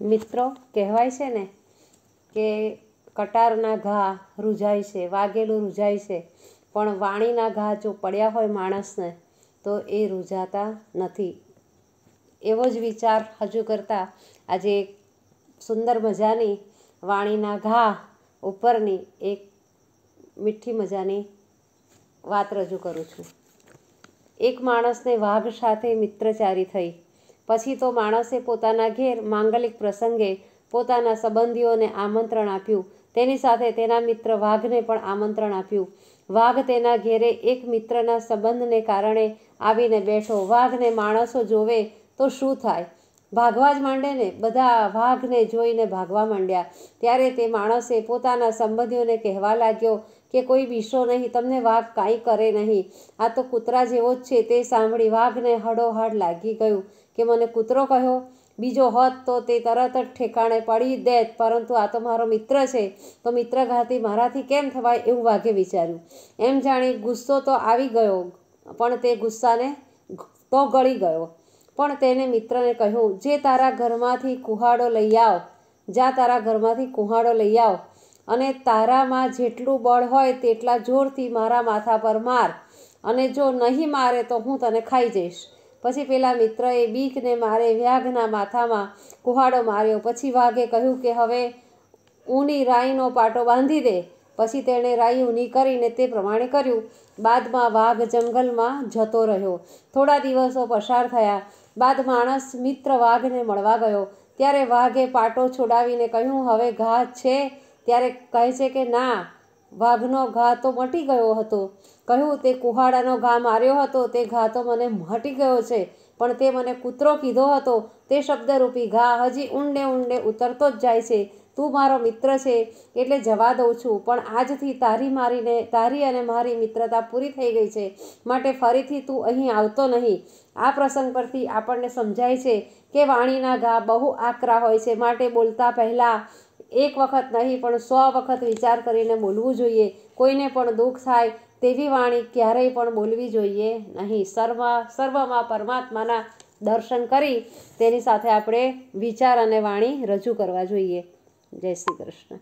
મિત્રો, કહેવાય છે ને કે કટારના ઘા રૂજાય છે, વાગેલું રૂજાય છે. પણ વાણીના ઘા જો પડ્યા હોય માણસને, તો એ રૂજાતા નથી. એવો જ વિચાર હજુ કરતાં આજે એક સુંદર મજાની વાણીના ઘા ઉપરની એક મીઠી મજાની વાત રજૂ કરું છું. એક માણસને વાઘ સાથે મિત્રચારી થઈ પછી તો માણસે પોતાના ઘેર માંગલિક પ્રસંગે પોતાના સંબંધીઓને આમંત્રણ આપ્યું. તેની સાથે તેના મિત્ર વાઘને પણ આમંત્રણ આપ્યું. વાઘ તેના ઘેરે એક મિત્રના સંબંધને કારણે આવીને બેઠો. વાઘને માણસો જોવે તો શું થાય? ભાગવા જ માંડે ને? બધા વાઘને જોઈને ભાગવા માંડ્યા. ત્યારે તે માણસે પોતાના સંબંધીઓને કહેવા લાગ્યો કે કોઈ બીશો નહીં, તમને વાઘ કાંઈ કરે નહીં. આ તો કૂતરા જેવો જ છે, તે સાંભળી વાઘને હડોહડ લાગી ગયું કે મને કૂતરો કહ્યો, બીજો હોત તો તે તરત જ ઠેકાણે પડી દેત, પરંતુ આ તો મારો મિત્ર છે, તો મિત્રઘાતી મારાથી કેમ થવાય એવું વાઘે વિચાર્યું. એમ જાણી ગુસ્સો તો આવી ગયો, પણ તે ગુસ્સાને તો ગળી ગયો. પણ તેને મિત્રને કહ્યું, જે તારા ઘરમાંથી કુહાડો લઈ આવ, જા તારા ઘરમાંથી કુહાડો લઈ આવ. અને તારામાં જેટલું બળ હોય તેટલા જોરથી મારા માથા પર માર. અને જો નહીં મારે તો હું તને ખાઈ જઈશ. પછી પેલા મિત્રએ બીકને મારે વ્યાઘના માથામાં કુહાડો માર્યો. પછી વાઘે કહ્યું કે હવે ઊની રાઈનો પાટો બાંધી દે. પછી તેણે રાઈ ઊની કરીને તે પ્રમાણે કર્યું. બાદમાં વાઘ જંગલમાં જતો રહ્યો. થોડા દિવસો પસાર થયા. બાદ માણસ મિત્ર વાઘને મળવા ગયો. ત્યારે વાઘે પાટો છોડાવીને કહ્યું, હવે ઘા છે ત્યારે કહે છે કે, ના, વાઘનો ઘા તો મટી ગયો હતો. કહ્યું, તે કુહાડાનો ઘા માર્યો હતો. તે ઘા તો મને મટી ગયો છે, પણ તે મને કૂતરો કીધો હતો. તે શબ્દરૂપી ઘા હજી ઊંડે ઊંડે ઉતરતો જ જાય છે. તું મારો મિત્ર છે, એટલે જવા દઉં છું. પણ આજથી તારી મારીને, તારી અને મારી મિત્રતા પૂરી થઈ ગઈ છે. માટે ફરીથી તું અહીં આવતો નહીં. આ પ્રસંગ પરથી આપણને સમજાય છે કે વાણીના ઘા બહુ આકરા હોય છે. માટે બોલતા પહેલાં એક વખત નહીં, પણ સો વખત વિચાર કરીને બોલવું જોઈએ. કોઈને પણ દુઃખ થાય તેવી વાણી ક્યારેય પણ બોલવી જોઈએ નહીં. સર્વ, સર્વમાં પરમાત્માના દર્શન કરી તેની સાથે આપણે વિચાર અને વાણી રજૂ કરવા જોઈએ. જય શ્રી કૃષ્ણ.